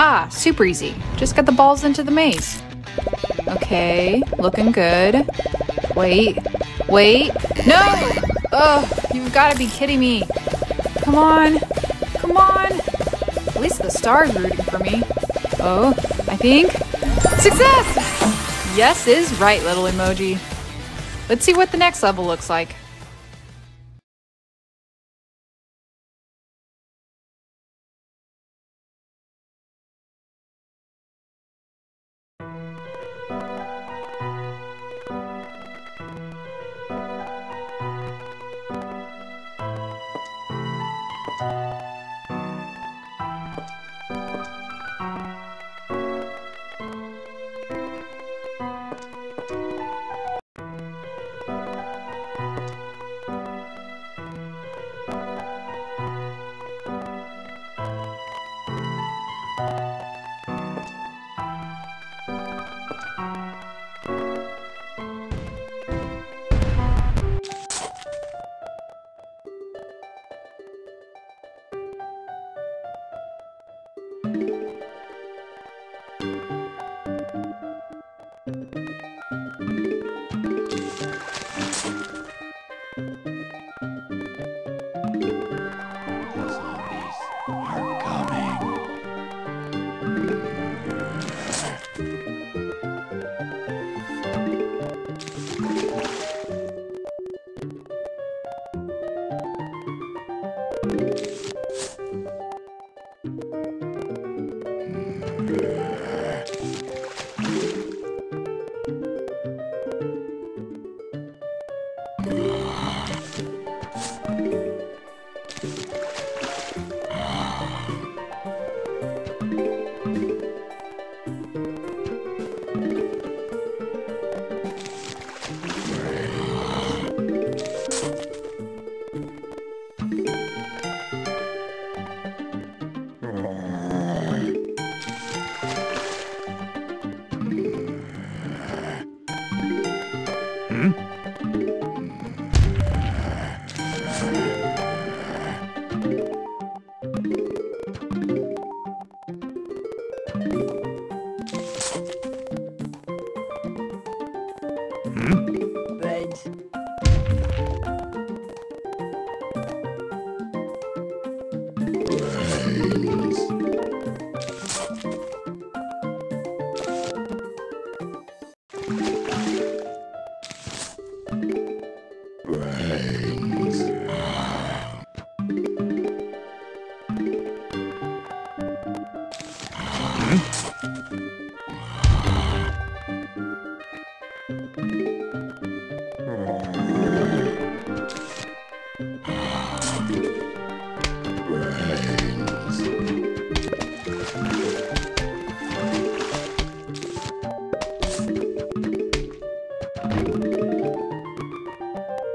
Ah, super easy. Just get the balls into the maze. Okay, looking good. Wait, wait. No! Oh, you've got to be kidding me. Come on, come on. At least the star's rooting for me. Oh, I think. Success! Yes is right, little emoji. Let's see what the next level looks like.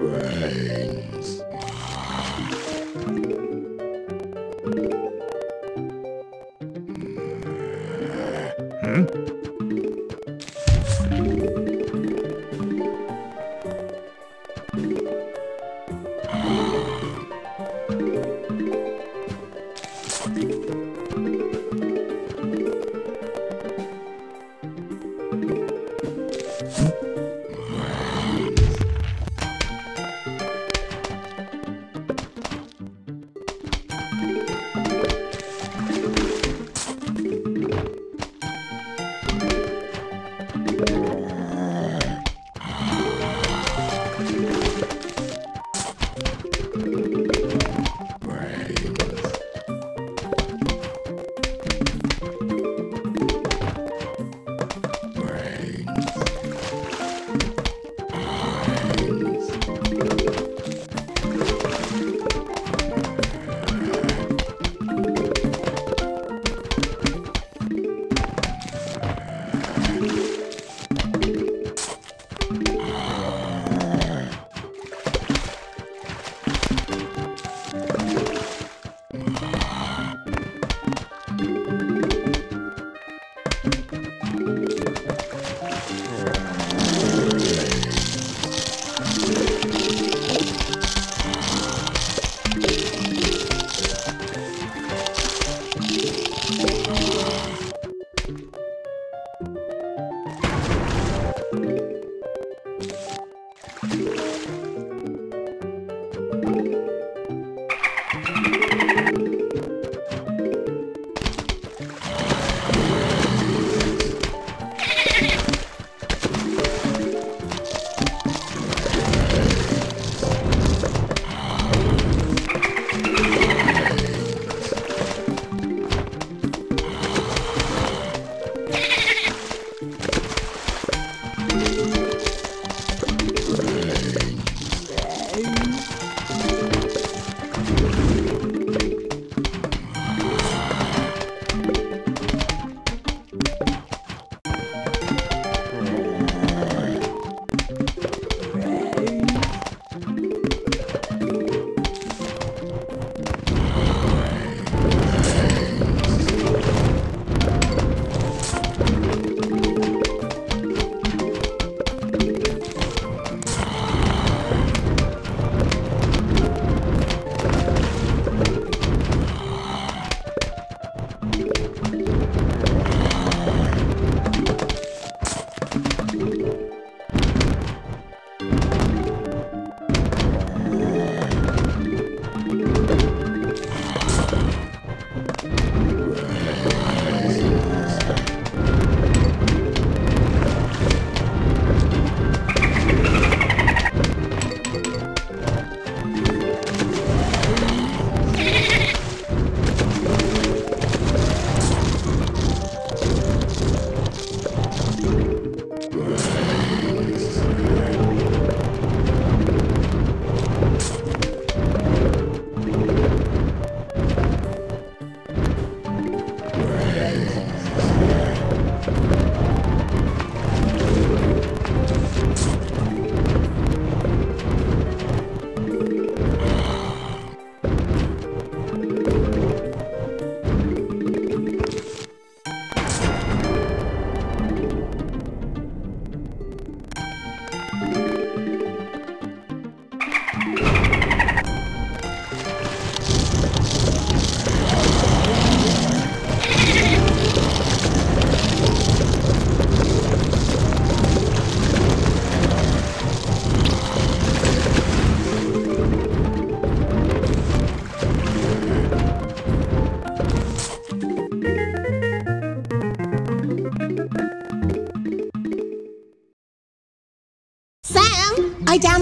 rain.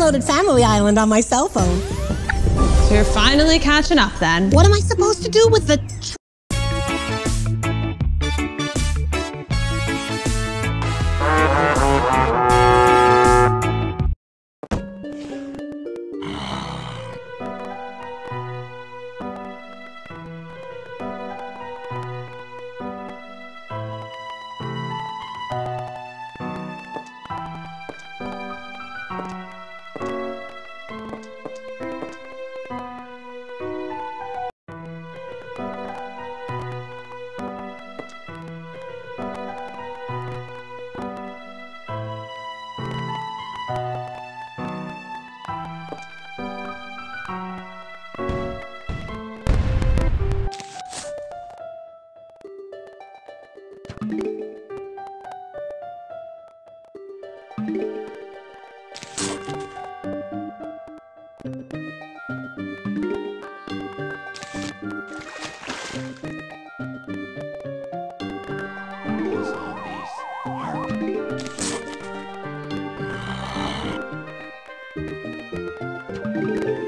Downloaded Family Island on my cell phone. So you're finally catching up then. What am I supposed to do with the Música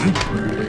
Mm-hmm.